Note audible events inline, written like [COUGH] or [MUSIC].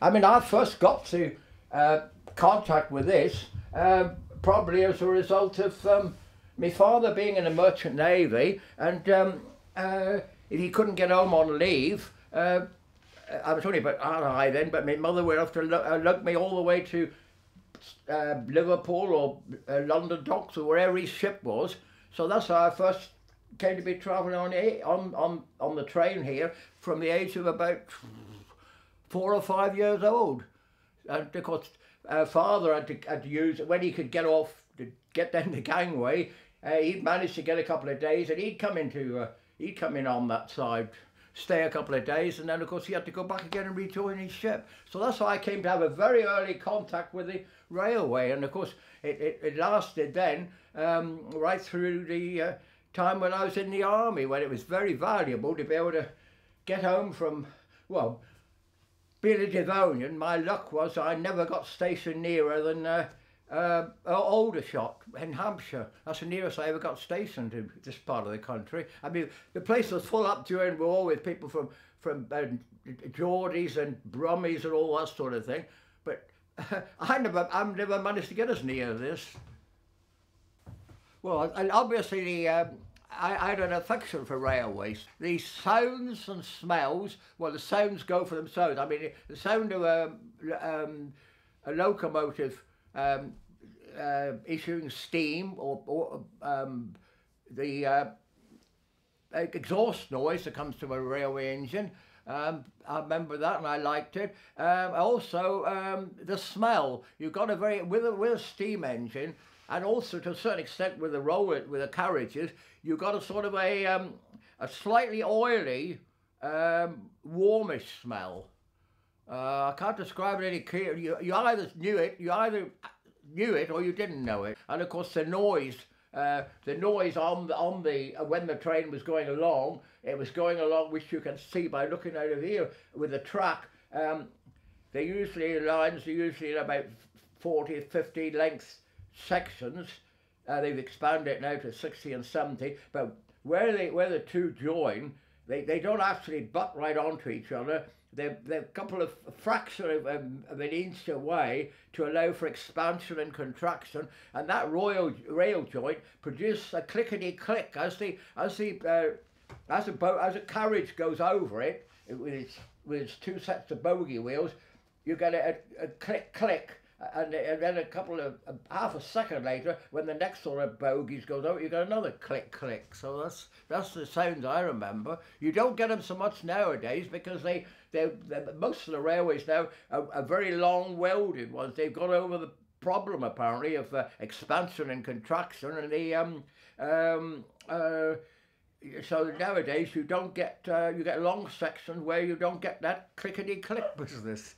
I mean, I first got to uh, contact with this uh, probably as a result of um, my father being in the merchant navy, and um, uh, he couldn't get home on leave. Uh, I was only about high then, but my mother would have to lug, uh, lug me all the way to uh, Liverpool or uh, London docks or wherever his ship was. So that's how I first came to be travelling on, on on on the train here from the age of about four or five years old. And of course, uh, father had to, had to use when he could get off to get down the gangway. Uh, he'd managed to get a couple of days, and he'd come into uh, he'd come in on that side, stay a couple of days, and then of course he had to go back again and rejoin his ship. So that's how I came to have a very early contact with the railway, and of course it, it, it lasted then um, right through the uh, time when I was in the army, when it was very valuable to be able to get home from well being a Devonian, my luck was I never got stationed nearer than uh, uh, Aldershot in Hampshire. That's the nearest I ever got stationed to this part of the country. I mean, the place was full up during war with people from from uh, Geordies and Brummies and all that sort of thing. But uh, [LAUGHS] I never, I've never managed to get as near this. Well, and obviously the. Um, I, I, had an affection for railways. The sounds and smells, well, the sounds go for themselves. I mean, the sound of a, um, a locomotive um, uh, issuing steam or, or um, the uh, exhaust noise that comes from a railway engine. Um, I remember that and I liked it. Um, also, um, the smell. You've got a very, with a, with a steam engine, and also to a certain extent with the roll with the carriages, you've got a sort of a um, a slightly oily, um, warmish smell. Uh, I can't describe it any clearer. You, you either knew it, you either knew it or you didn't know it. And of course the noise, uh, the noise on the, on the uh, when the train was going along, it was going along, which you can see by looking out of here with the track. Um, they usually lines are usually about 40, 50 lengths sections. Uh, they've expanded it now to 60 and 70, but where they where the two join, they, they don't actually butt right onto each other. They're, they're a couple of fraction of, um, of an inch away to allow for expansion and contraction, and that royal rail joint produces a clickety click as the as the uh, as a boat as a carriage goes over it with its with its two sets of bogie wheels. You get a, a click click and, and then a couple of half a second later, when the next sort of bogies goes out, you get another click click. So that's that's the sounds I remember. You don't get them so much nowadays because they they most of the railways now are, are very long welded ones. They've got over the problem apparently of uh, expansion and contraction, and the um um uh. So nowadays you don't get uh, you get long sections where you don't get that clickety click [LAUGHS] business.